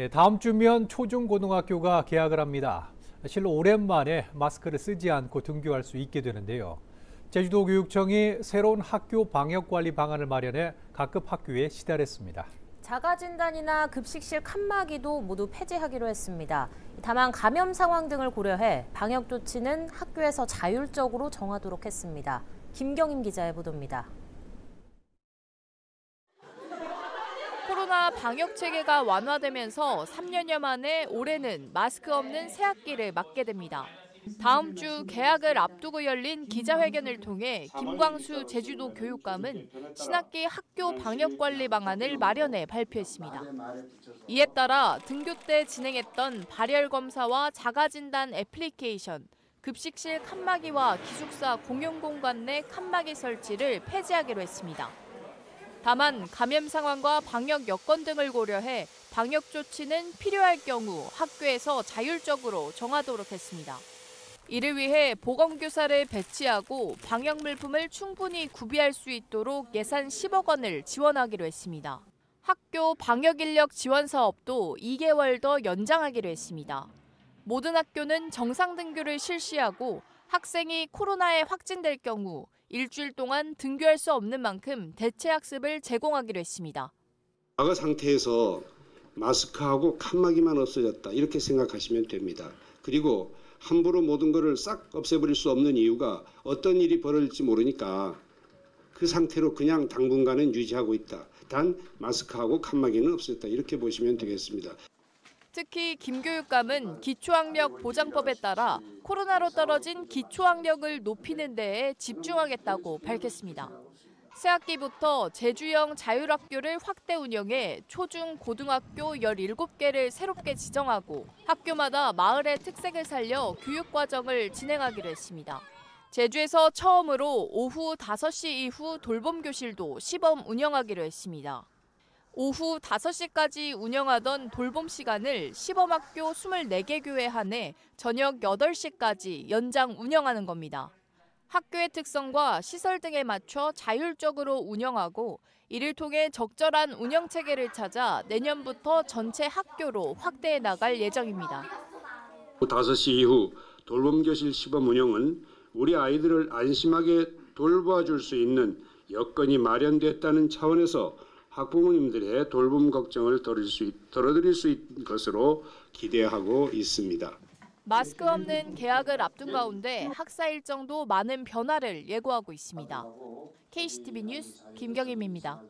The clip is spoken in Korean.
예, 다음 주면 초중고등학교가 개학을 합니다. 실로 오랜만에 마스크를 쓰지 않고 등교할 수 있게 되는데요. 제주도 교육청이 새로운 학교 방역 관리 방안을 마련해 각급 학교에 시달했습니다. 자가 진단이나 급식실 칸막이도 모두 폐지하기로 했습니다. 다만 감염 상황 등을 고려해 방역 조치는 학교에서 자율적으로 정하도록 했습니다. 김경임 기자의 보도입니다. 코로나 방역 체계가 완화되면서 3년여 만에 올해는 마스크 없는 새학기를 맞게 됩니다. 다음 주 개학을 앞두고 열린 기자회견을 통해 김광수 제주도 교육감은 신학기 학교 방역 관리 방안을 마련해 발표했습니다. 이에 따라 등교 때 진행했던 발열 검사와 자가 진단 애플리케이션, 급식실 칸막이와 기숙사 공용 공간 내 칸막이 설치를 폐지하기로 했습니다. 다만 감염 상황과 방역 여건 등을 고려해 방역 조치는 필요할 경우 학교에서 자율적으로 정하도록 했습니다. 이를 위해 보건교사를 배치하고 방역 물품을 충분히 구비할 수 있도록 예산 10억 원을 지원하기로 했습니다. 학교 방역 인력 지원 사업도 2개월 더 연장하기로 했습니다. 모든 학교는 정상 등교를 실시하고 학생이 코로나에 확진될 경우 일주일 동안 등교할 수 없는 만큼 대체 학습을 제공하기로 했습니다. 과거 상태에서 마스크하고 칸막이만 없어졌다 이렇게 생각하시면 됩니다. 그리고 함부로 모든 것을 싹 없애버릴 수 없는 이유가 어떤 일이 벌어질지 모르니까 그 상태로 그냥 당분간은 유지하고 있다. 단 마스크하고 칸막이는 없었다 이렇게 보시면 되겠습니다. 특히 김교육감은 기초학력 보장법에 따라 코로나로 떨어진 기초학력을 높이는 데에 집중하겠다고 밝혔습니다. 새학기부터 제주형 자율학교를 확대 운영해 초중 고등학교 17개를 새롭게 지정하고 학교마다 마을의 특색을 살려 교육과정을 진행하기로 했습니다. 제주에서 처음으로 오후 5시 이후 돌봄 교실도 시범 운영하기로 했습니다. 오후 5시까지 운영하던 돌봄 시간을 시범학교 24개 교회 한해 저녁 8시까지 연장 운영하는 겁니다. 학교의 특성과 시설 등에 맞춰 자율적으로 운영하고 이를 통해 적절한 운영 체계를 찾아 내년부터 전체 학교로 확대해 나갈 예정입니다. 5시 이후 돌봄교실 시범 운영은 우리 아이들을 안심하게 돌봐줄 수 있는 여건이 마련됐다는 차원에서 학부모님들의 돌봄 걱정을 덜어드릴 수, 있, 덜어드릴 수 있는 것으로 기대하고 있습니다. 마스크 없는 개학을 앞둔 가운데 학사 일정도 많은 변화를 예고하고 있습니다. KCTV 뉴스 김경임입니다.